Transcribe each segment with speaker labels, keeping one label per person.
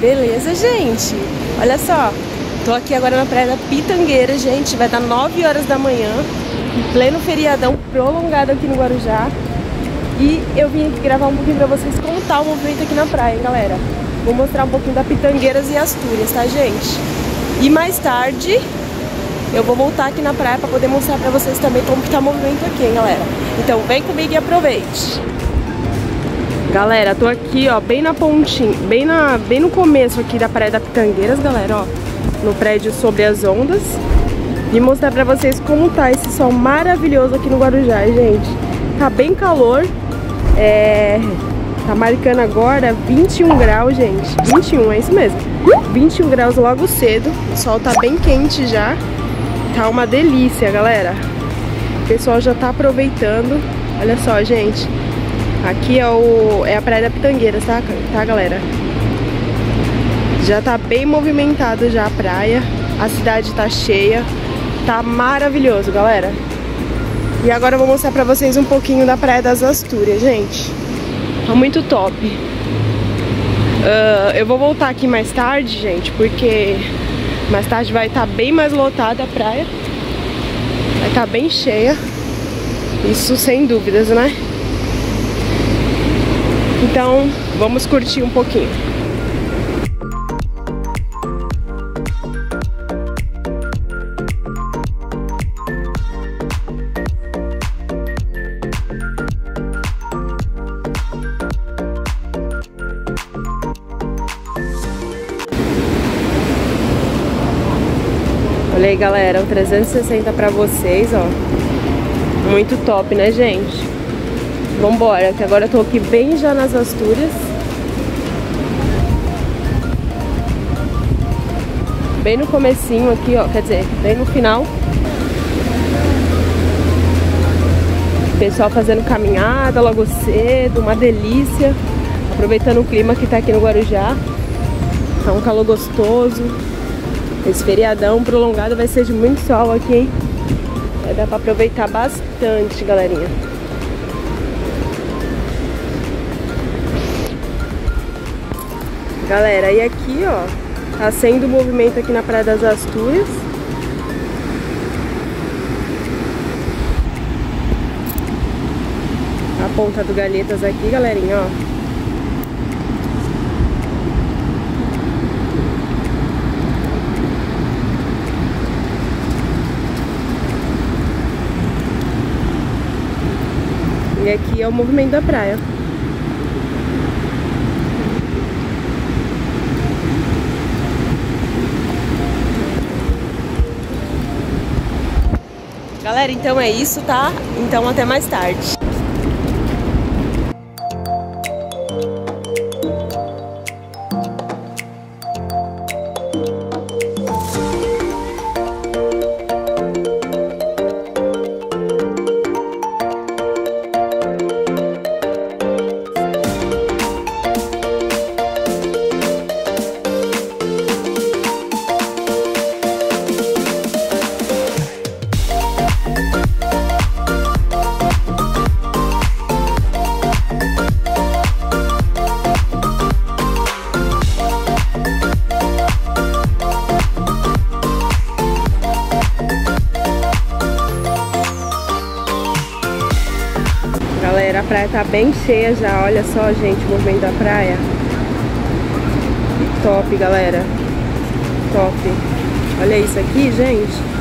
Speaker 1: Beleza, gente? Olha só, tô aqui agora na praia da Pitangueira, gente. Vai dar 9 horas da manhã, em pleno feriadão prolongado aqui no Guarujá. E eu vim aqui gravar um pouquinho pra vocês contar o movimento aqui na praia, hein, galera? Vou mostrar um pouquinho da Pitangueiras e Astúrias, tá, gente? E mais tarde eu vou voltar aqui na praia pra poder mostrar pra vocês também como que tá o movimento aqui, hein, galera? Então vem comigo e aproveite! Galera, tô aqui, ó, bem na pontinha, bem, na, bem no começo aqui da Praia da Pitangueiras, galera, ó. No prédio sobre as ondas. E mostrar pra vocês como tá esse sol maravilhoso aqui no Guarujá, gente. Tá bem calor. É... Tá marcando agora 21 graus, gente. 21, é isso mesmo. 21 graus logo cedo. O sol tá bem quente já. Tá uma delícia, galera. O pessoal já tá aproveitando. Olha só, gente. Aqui é, o, é a Praia da Pitangueira, tá, tá, galera? Já tá bem movimentado já a praia. A cidade tá cheia. Tá maravilhoso, galera. E agora eu vou mostrar pra vocês um pouquinho da Praia das Astúrias, gente. Tá muito top. Uh, eu vou voltar aqui mais tarde, gente, porque mais tarde vai estar tá bem mais lotada a praia. Vai estar tá bem cheia. Isso sem dúvidas, né? Então, vamos curtir um pouquinho. Olha aí, galera, o 360 pra vocês, ó. Muito top, né, gente? Vambora, que agora eu tô aqui bem já nas Astúrias. Bem no comecinho aqui, ó, quer dizer, bem no final. Pessoal fazendo caminhada logo cedo, uma delícia. Aproveitando o clima que tá aqui no Guarujá. Tá um calor gostoso. Esse feriadão prolongado vai ser de muito sol aqui, hein? Vai dar pra aproveitar bastante, galerinha. Galera, e aqui, ó, tá sendo movimento aqui na Praia das Astúrias. A ponta do Galhetas aqui, galerinha, ó. E aqui é o movimento da praia. Galera, então é isso, tá? Então até mais tarde. Galera, a praia tá bem cheia já. Olha só, gente, o movimento da praia. Top, galera. Top. Olha isso aqui, gente.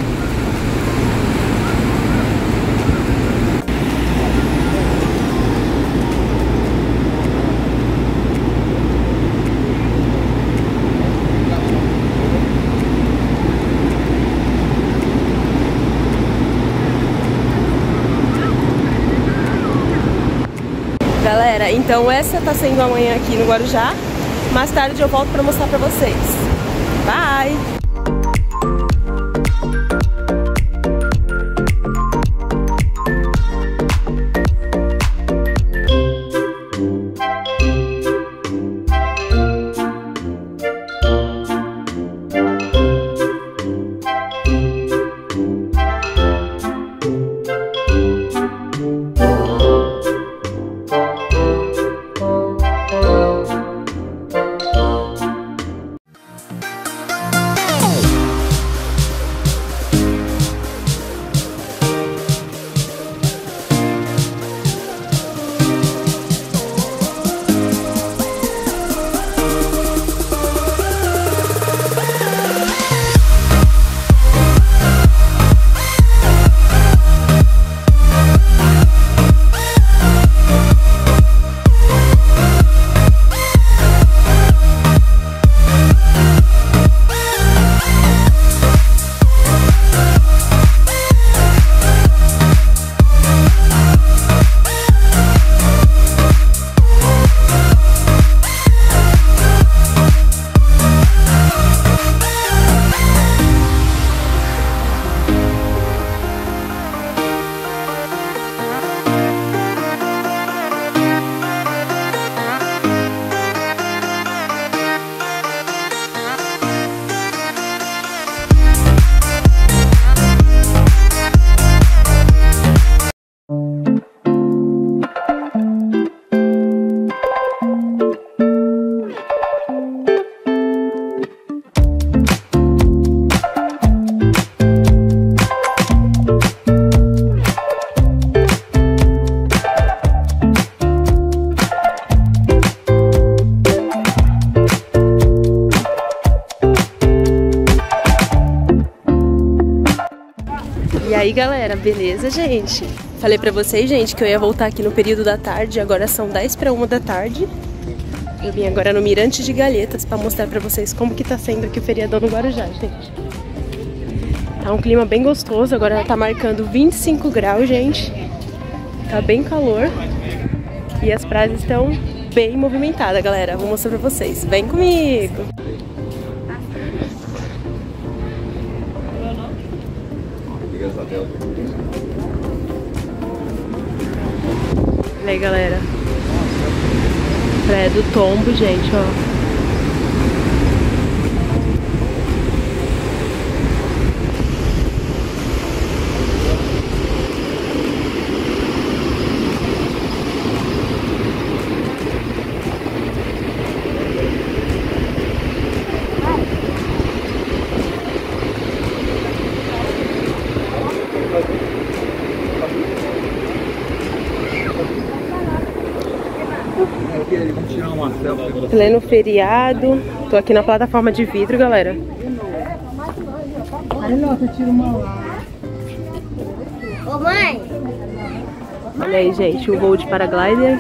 Speaker 1: Galera, então essa tá sendo amanhã aqui no Guarujá. Mais tarde eu volto pra mostrar pra vocês. Bye! Galera, beleza, gente? Falei pra vocês, gente, que eu ia voltar aqui no período da tarde, agora são 10 para 1 da tarde. Eu vim agora no Mirante de Galhetas pra mostrar pra vocês como que tá sendo aqui o feriadão no Guarujá, gente. Tá um clima bem gostoso, agora tá marcando 25 graus, gente. Tá bem calor. E as praias estão bem movimentadas, galera. Vou mostrar pra vocês. Vem comigo! Olha aí, galera. Praia do Tombo, gente, ó. Pleno feriado. Tô aqui na plataforma de vidro, galera. Ô mãe! Olha aí, gente, o voo de paraglider.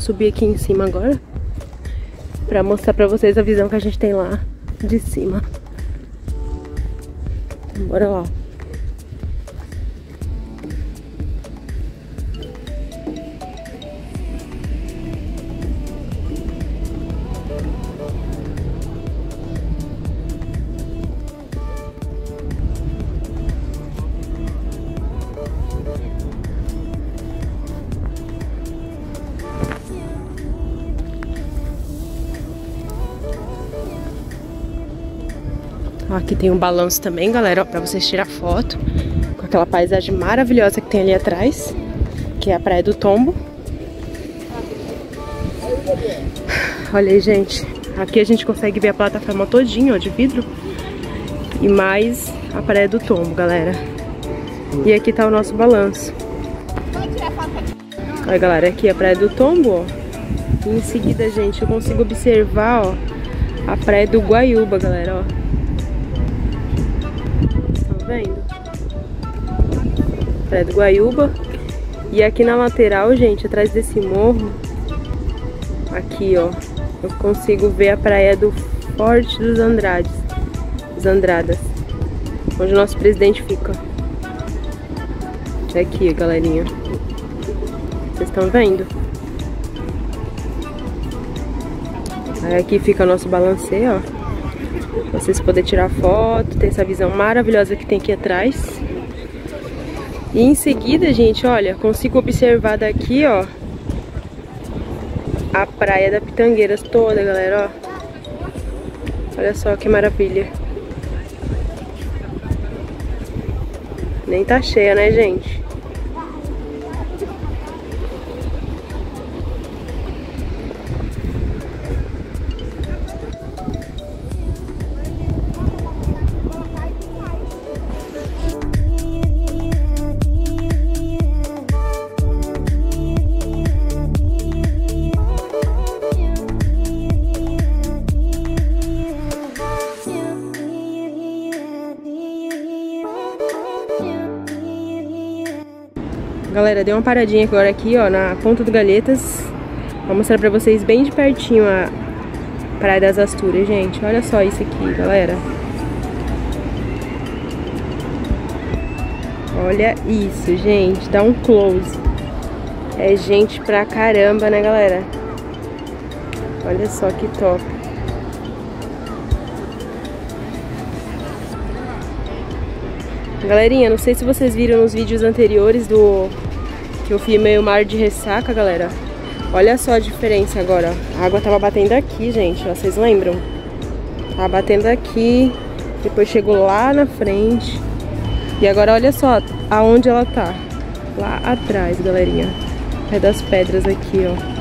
Speaker 1: Vou subir aqui em cima agora Pra mostrar pra vocês a visão que a gente tem lá de cima. Bora lá Aqui tem um balanço também, galera, ó, pra vocês tirar foto. Com aquela paisagem maravilhosa que tem ali atrás. Que é a Praia do Tombo. Olha aí, gente. Aqui a gente consegue ver a plataforma todinha, ó, de vidro. E mais a Praia do Tombo, galera. E aqui tá o nosso balanço. Olha, galera, aqui é a Praia do Tombo, ó. E em seguida, gente, eu consigo observar, ó, a Praia do Guaiúba, galera, ó vendo? Praia do Guaiúba. E aqui na lateral, gente, atrás desse morro, aqui, ó, eu consigo ver a praia do Forte dos Andrades, dos Andradas, onde o nosso presidente fica. É aqui, galerinha. Vocês estão vendo? Aí aqui fica o nosso balanceio, ó vocês poderem tirar foto, ter essa visão maravilhosa que tem aqui atrás. E em seguida, gente, olha, consigo observar daqui, ó, a praia da Pitangueiras toda, galera, ó. Olha só que maravilha. Nem tá cheia, né, gente? Galera, dei uma paradinha agora aqui, ó, na Ponta do Galhetas. Vou mostrar pra vocês bem de pertinho a Praia das Asturas, gente. Olha só isso aqui, galera. Olha isso, gente. Dá um close. É gente pra caramba, né, galera? Olha só que top. Galerinha, não sei se vocês viram nos vídeos anteriores do que eu filmei meio mar de ressaca, galera, olha só a diferença agora. A água tava batendo aqui, gente, vocês lembram? Tá batendo aqui, depois chegou lá na frente. E agora olha só aonde ela tá. Lá atrás, galerinha. Pé das pedras aqui, ó.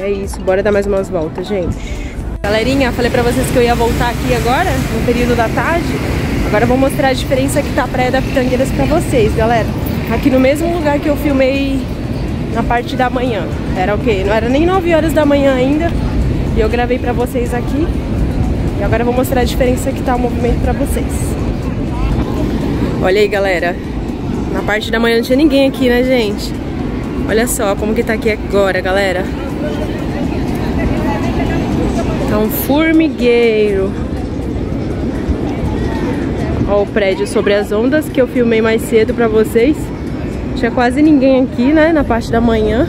Speaker 1: é isso, bora dar mais umas voltas, gente. Galerinha, falei pra vocês que eu ia voltar aqui agora, no período da tarde. Agora eu vou mostrar a diferença que tá a Praia da Pitangueiras pra vocês, galera. Aqui no mesmo lugar que eu filmei na parte da manhã. Era o quê? Não era nem 9 horas da manhã ainda. E eu gravei pra vocês aqui. E agora eu vou mostrar a diferença que tá o movimento pra vocês. Olha aí, galera. Na parte da manhã não tinha ninguém aqui, né, gente? Olha só como que tá aqui agora, galera. Um formigueiro. Ó o prédio sobre as ondas que eu filmei mais cedo pra vocês. Tinha quase ninguém aqui, né, na parte da manhã.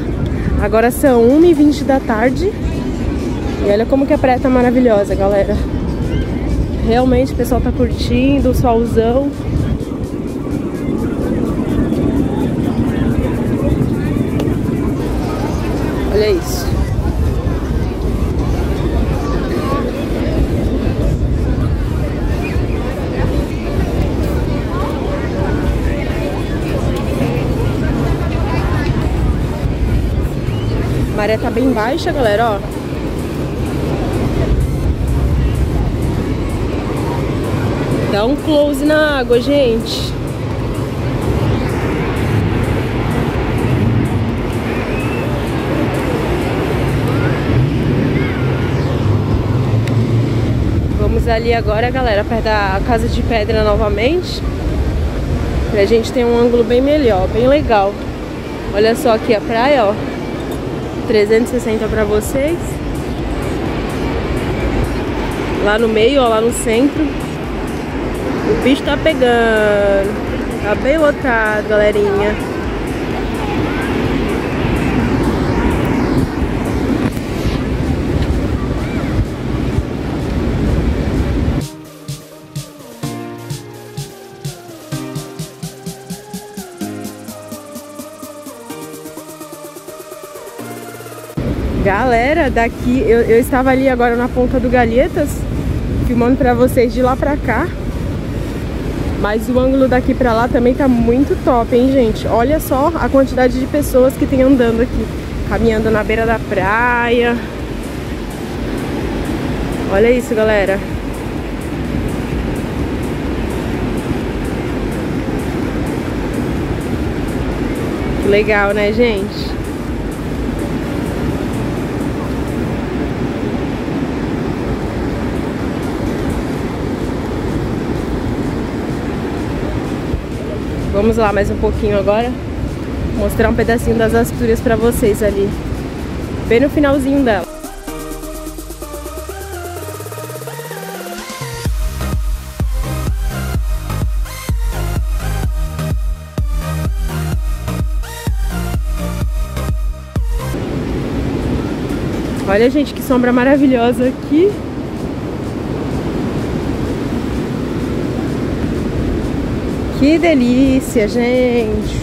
Speaker 1: Agora são 1h20 da tarde. E olha como que a praia tá maravilhosa, galera. Realmente o pessoal tá curtindo, o solzão. Olha isso. A maré tá bem baixa, galera, ó. Dá um close na água, gente. Vamos ali agora, galera, perto da Casa de Pedra novamente. Pra gente ter um ângulo bem melhor, bem legal. Olha só aqui a praia, ó. 360 pra vocês. Lá no meio, ó, lá no centro. O bicho tá pegando. Tá bem lotado, galerinha. Daqui eu, eu estava ali agora na ponta do Galhetas, filmando pra vocês de lá pra cá. Mas o ângulo daqui pra lá também tá muito top, hein, gente? Olha só a quantidade de pessoas que tem andando aqui. Caminhando na beira da praia. Olha isso, galera. Legal, né, gente? Vamos lá mais um pouquinho agora. Mostrar um pedacinho das Astúrias pra vocês ali. Bem no finalzinho dela. Olha, gente, que sombra maravilhosa aqui. Que delícia, gente!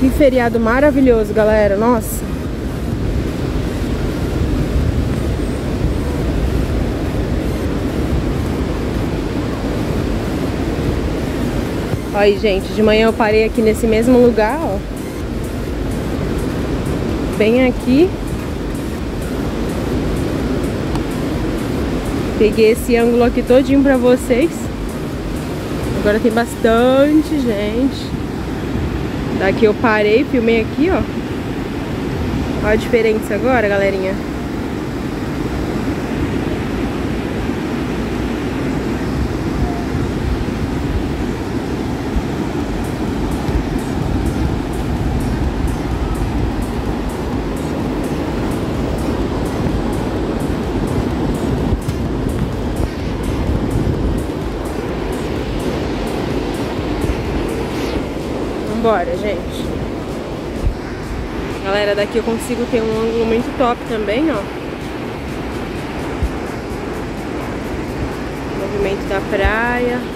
Speaker 1: Que feriado maravilhoso, galera. Nossa! Aí, gente, de manhã eu parei aqui nesse mesmo lugar, ó. Bem aqui. Peguei esse ângulo aqui todinho pra vocês. Agora tem bastante gente. Daqui eu parei, filmei aqui, ó. Olha a diferença agora, galerinha. Vambora, gente. Galera, daqui eu consigo ter um ângulo muito top também, ó. Movimento da praia.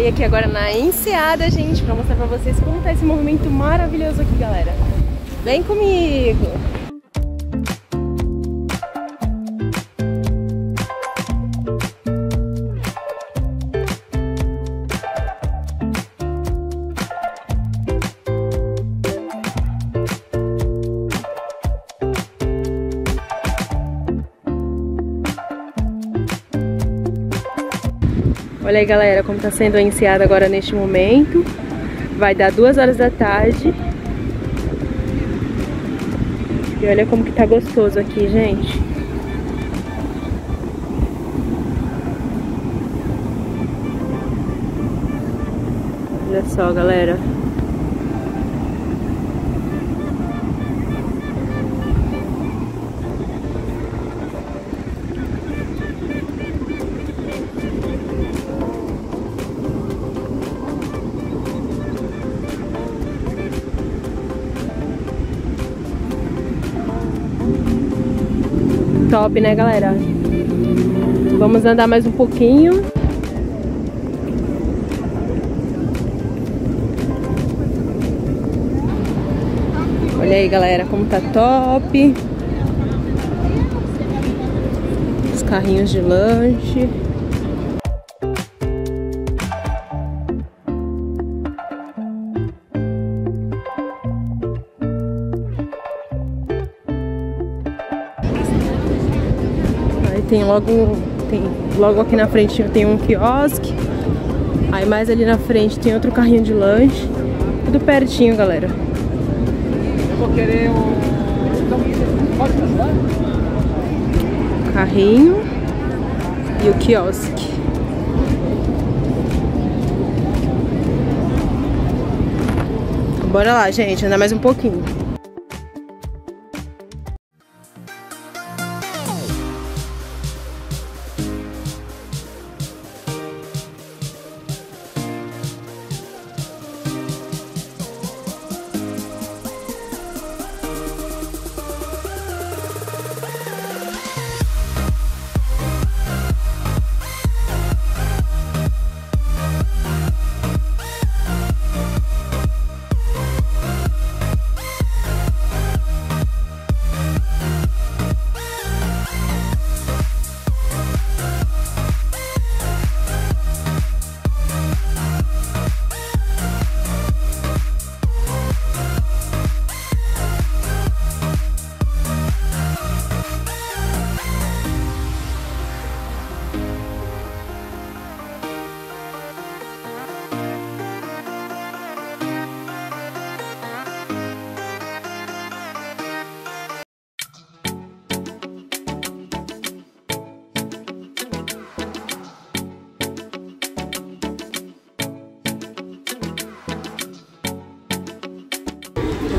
Speaker 1: Parei aqui agora na Enseada, gente, pra mostrar pra vocês como tá esse movimento maravilhoso aqui, galera. Vem comigo! Olha aí, galera, como tá sendo a enseada agora neste momento. Vai dar duas horas da tarde. E olha como que tá gostoso aqui, gente. Olha só, galera. Top, né, galera? Vamos andar mais um pouquinho. Olha aí, galera, como tá top. Os carrinhos de lanche. Logo, tem, logo aqui na frente tem um quiosque. Aí mais ali na frente tem outro carrinho de lanche. Tudo pertinho, galera. Eu vou querer um... Carrinho e o quiosque. Bora lá, gente, andar mais um pouquinho.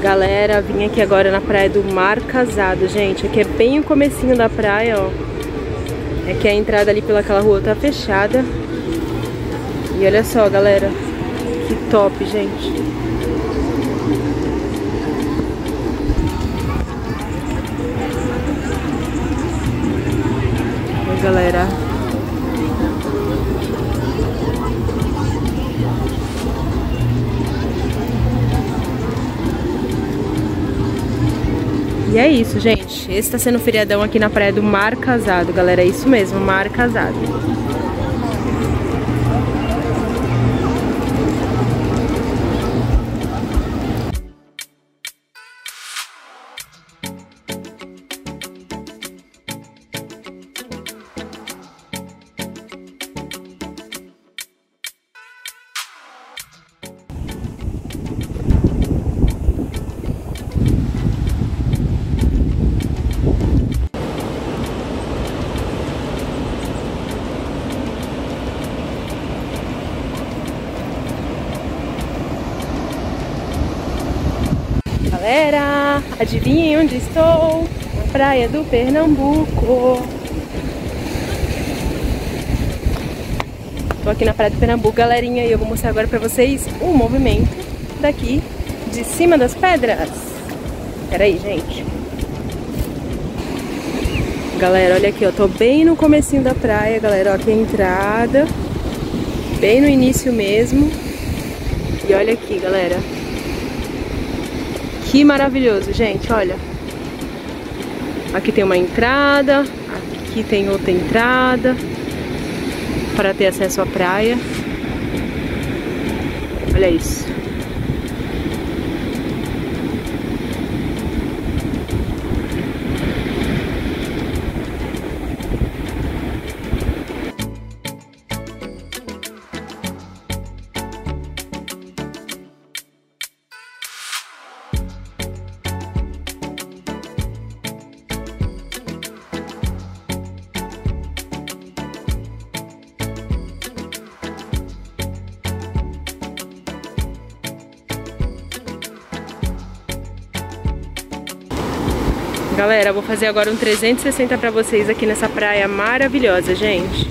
Speaker 1: Galera, vim aqui agora na praia do Mar Casado, gente. Aqui é bem o comecinho da praia, ó. É que a entrada ali pelaquela rua tá fechada. E olha só, galera. Que top, gente. Galera. É isso, gente. Esse tá sendo o feriadão aqui na praia do Mar Casado, galera. É isso mesmo, Mar Casado. Adivinhem onde estou? Praia do Pernambuco. Tô aqui na praia do Pernambuco, galerinha, e eu vou mostrar agora pra vocês o movimento daqui de cima das pedras. Pera aí, gente. Galera, olha aqui, ó, tô bem no comecinho da praia, galera, ó, aqui a entrada. Bem no início mesmo. E olha aqui, galera. Que maravilhoso, gente, olha. Aqui tem uma entrada, aqui tem outra entrada para ter acesso à praia. Olha isso. Galera, vou fazer agora um 360 pra vocês aqui nessa praia maravilhosa, gente.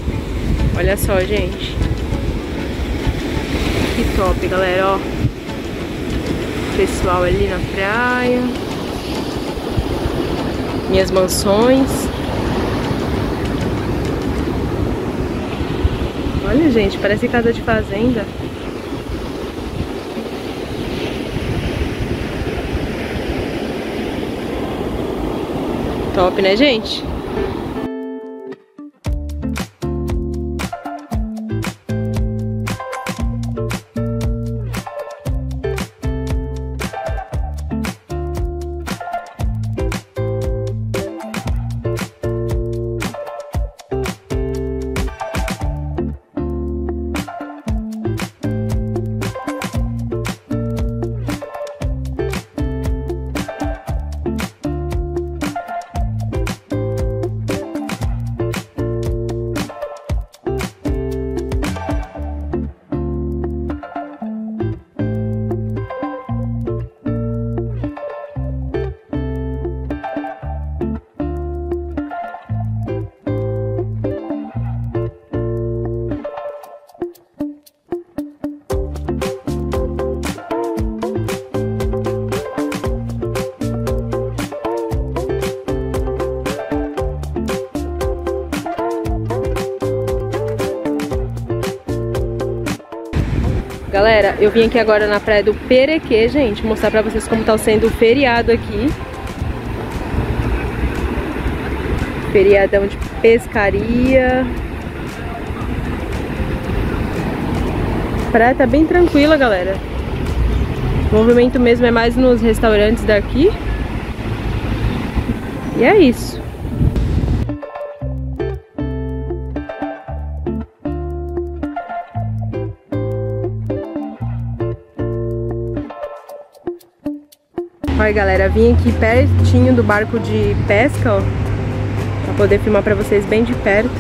Speaker 1: Olha só, gente. Que top, galera, ó. Pessoal ali na praia. Minhas mansões. Olha, gente, parece casa de fazenda. Top, né, gente? Eu vim aqui agora na praia do Perequê, gente, mostrar pra vocês como tá sendo o feriado aqui. Feriadão de pescaria. A praia tá bem tranquila, galera. O movimento mesmo é mais nos restaurantes daqui. E é isso. Olha galera, vim aqui pertinho do barco de pesca, ó Pra poder filmar pra vocês bem de perto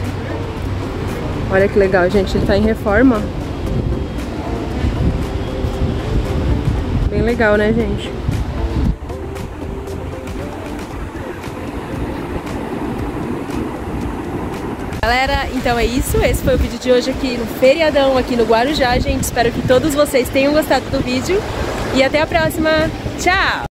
Speaker 1: Olha que legal, gente, ele tá em reforma Bem legal, né, gente? Galera, então é isso. Esse foi o vídeo de hoje aqui no feriadão, aqui no Guarujá, gente. Espero que todos vocês tenham gostado do vídeo. E até a próxima. Tchau!